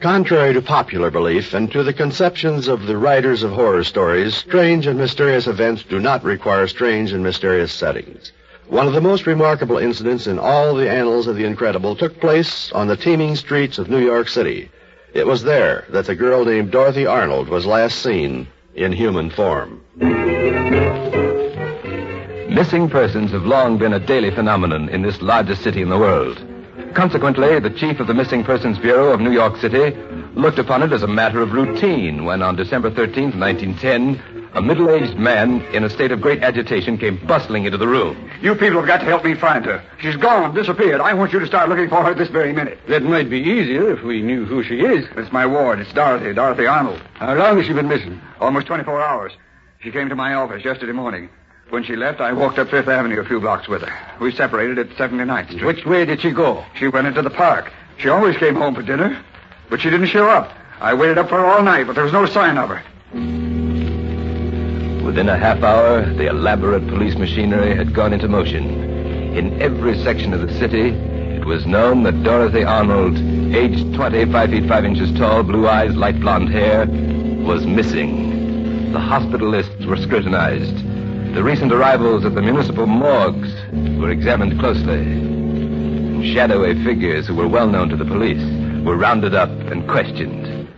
Contrary to popular belief and to the conceptions of the writers of horror stories, strange and mysterious events do not require strange and mysterious settings. One of the most remarkable incidents in all the annals of the incredible took place on the teeming streets of New York City. It was there that the girl named Dorothy Arnold was last seen in human form. Missing persons have long been a daily phenomenon in this largest city in the world. Consequently, the chief of the Missing Persons Bureau of New York City looked upon it as a matter of routine when on December 13th, 1910, a middle-aged man in a state of great agitation came bustling into the room. You people have got to help me find her. She's gone, disappeared. I want you to start looking for her this very minute. That might be easier if we knew who she is. It's my ward. It's Dorothy, Dorothy Arnold. How long has she been missing? Almost 24 hours. She came to my office yesterday morning. When she left, I walked up Fifth Avenue a few blocks with her. We separated at 79th Street. Which way did she go? She went into the park. She always came home for dinner, but she didn't show up. I waited up for her all night, but there was no sign of her. Within a half hour, the elaborate police machinery had gone into motion. In every section of the city, it was known that Dorothy Arnold, aged 20, 5 feet 5 inches tall, blue eyes, light blonde hair, was missing. The hospital lists were scrutinized. The recent arrivals at the municipal morgues were examined closely. Shadowy figures who were well known to the police were rounded up and questioned.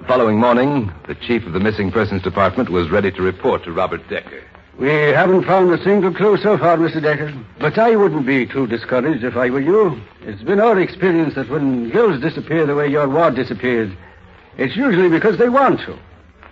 The following morning, the chief of the missing persons department was ready to report to Robert Decker. We haven't found a single clue so far, Mr. Decker. But I wouldn't be too discouraged if I were you. It's been our experience that when girls disappear the way your ward disappeared, it's usually because they want to.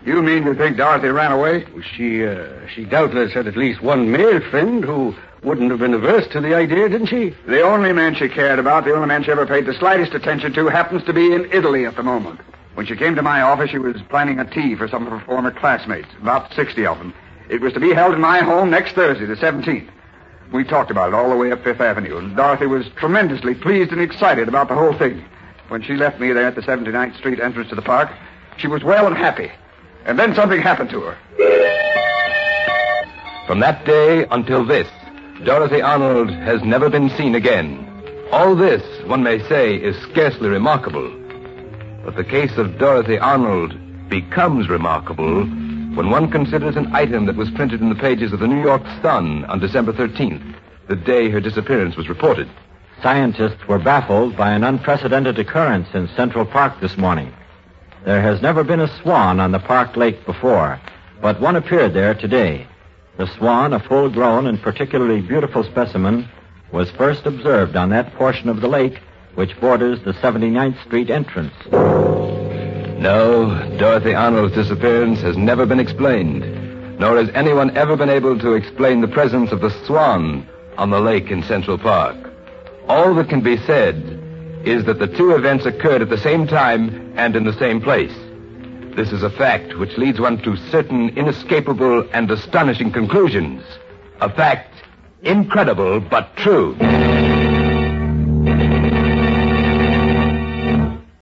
You mean you think Dorothy ran away? She, uh, she doubtless had at least one male friend who wouldn't have been averse to the idea, didn't she? The only man she cared about, the only man she ever paid the slightest attention to, happens to be in Italy at the moment. When she came to my office, she was planning a tea for some of her former classmates, about 60 of them. It was to be held in my home next Thursday, the 17th. We talked about it all the way up Fifth Avenue, and Dorothy was tremendously pleased and excited about the whole thing. When she left me there at the 79th Street entrance to the park, she was well and happy. And then something happened to her. From that day until this, Dorothy Arnold has never been seen again. All this, one may say, is scarcely remarkable. But the case of Dorothy Arnold becomes remarkable when one considers an item that was printed in the pages of the New York Sun on December 13th, the day her disappearance was reported. Scientists were baffled by an unprecedented occurrence in Central Park this morning. There has never been a swan on the Park Lake before, but one appeared there today. The swan, a full grown and particularly beautiful specimen, was first observed on that portion of the lake which borders the 79th Street entrance. No, Dorothy Arnold's disappearance has never been explained, nor has anyone ever been able to explain the presence of the swan on the lake in Central Park. All that can be said is that the two events occurred at the same time and in the same place. This is a fact which leads one to certain inescapable and astonishing conclusions. A fact incredible but true.